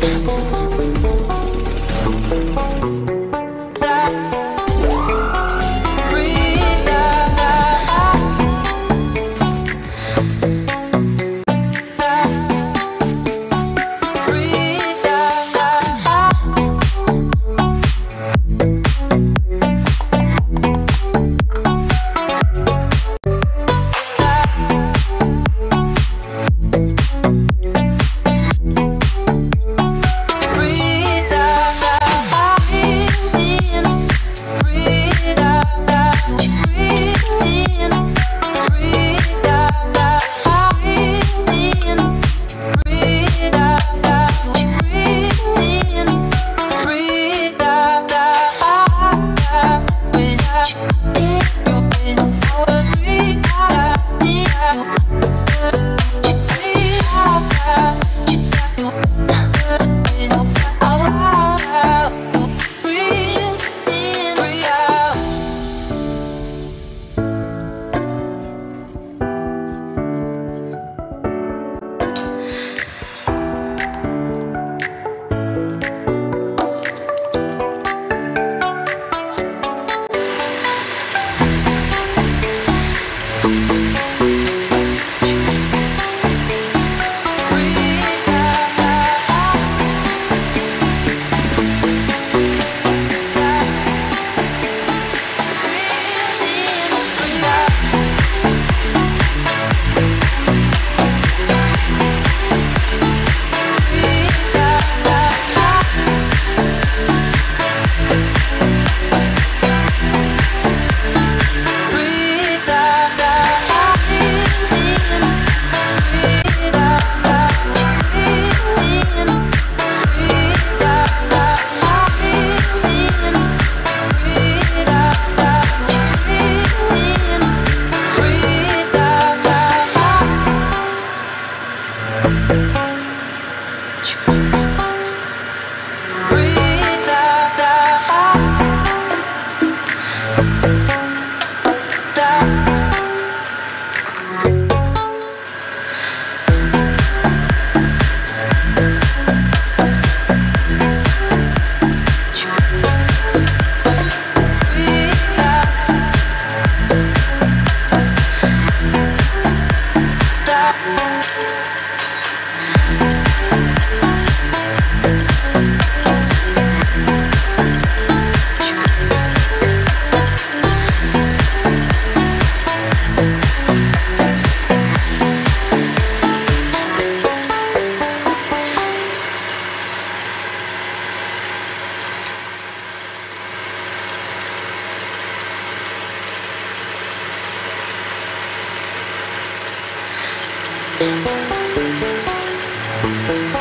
不 Thank you.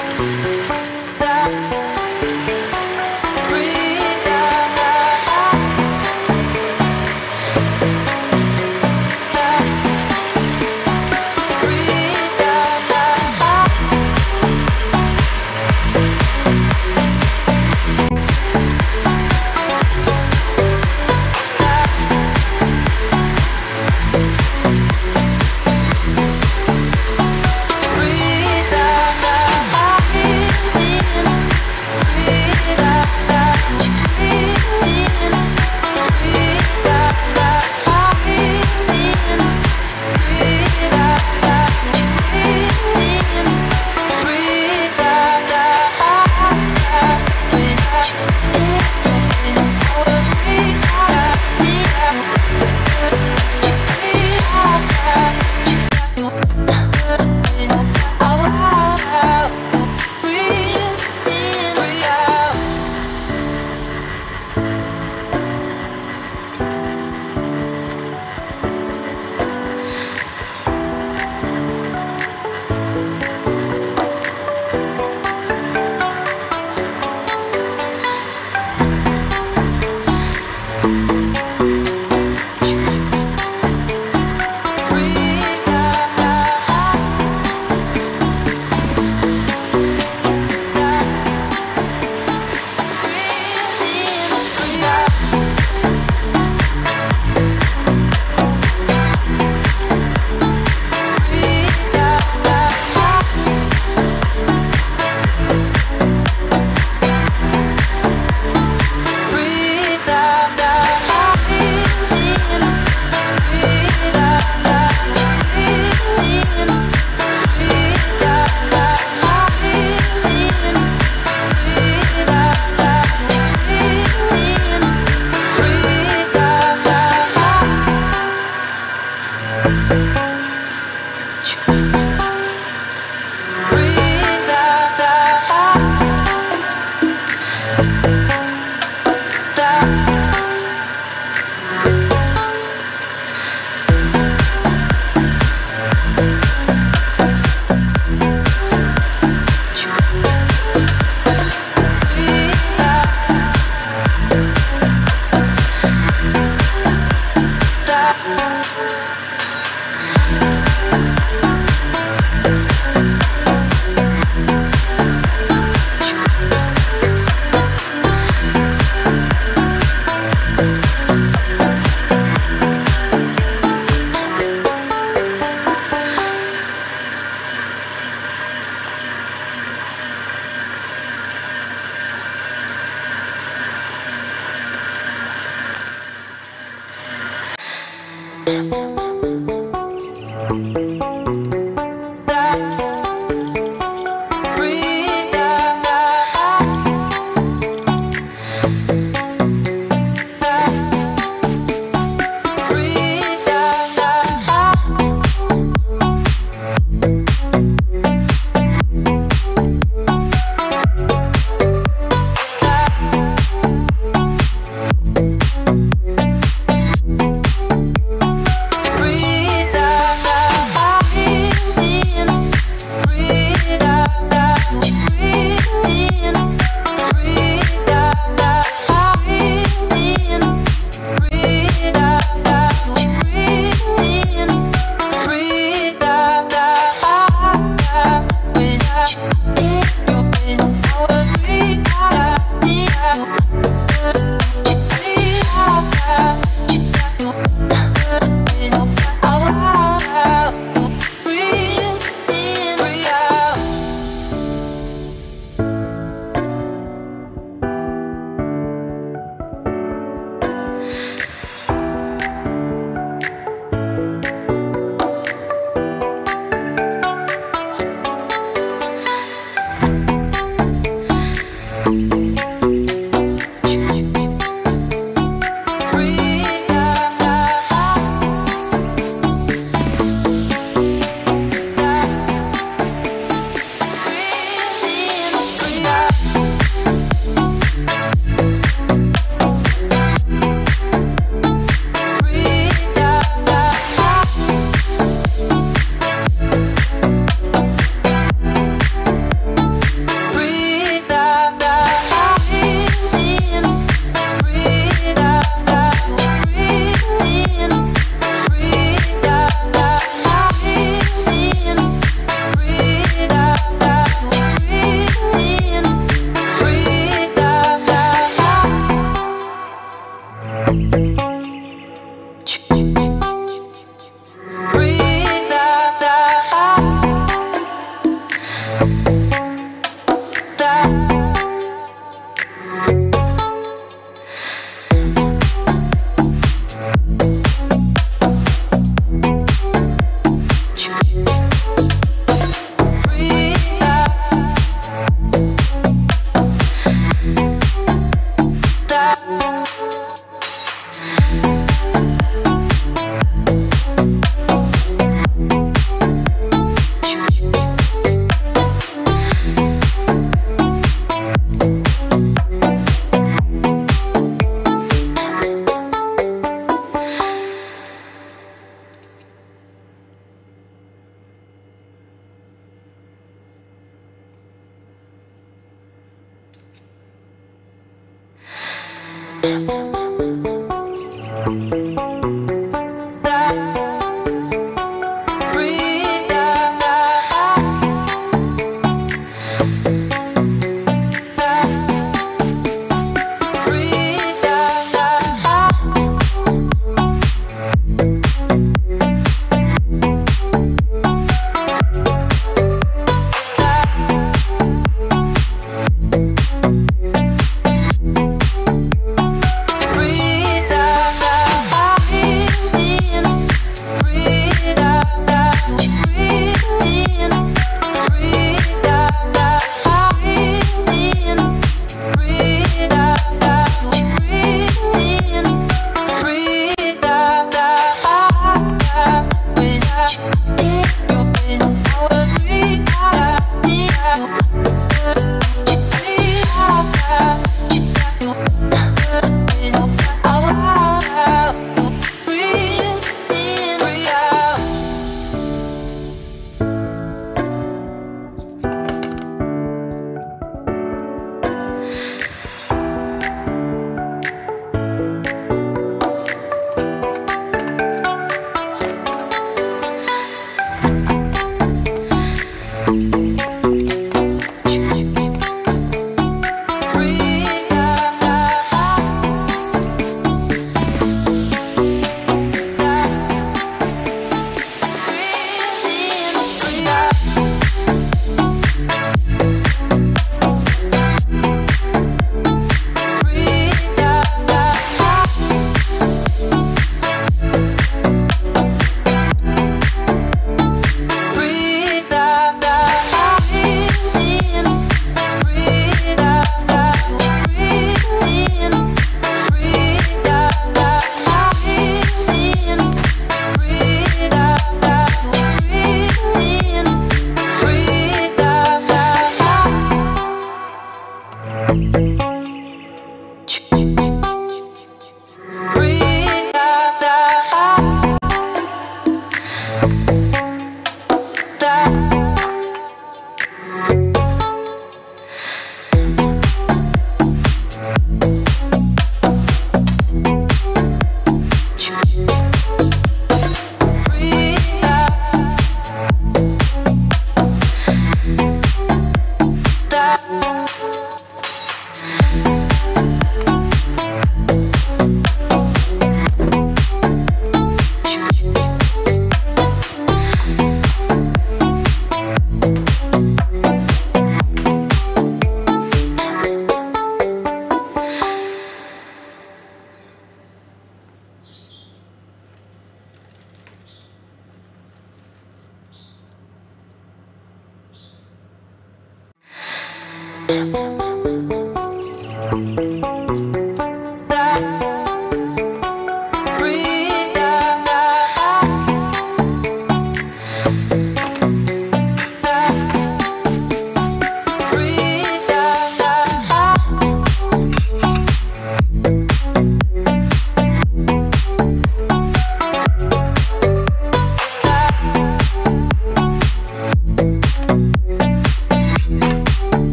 open.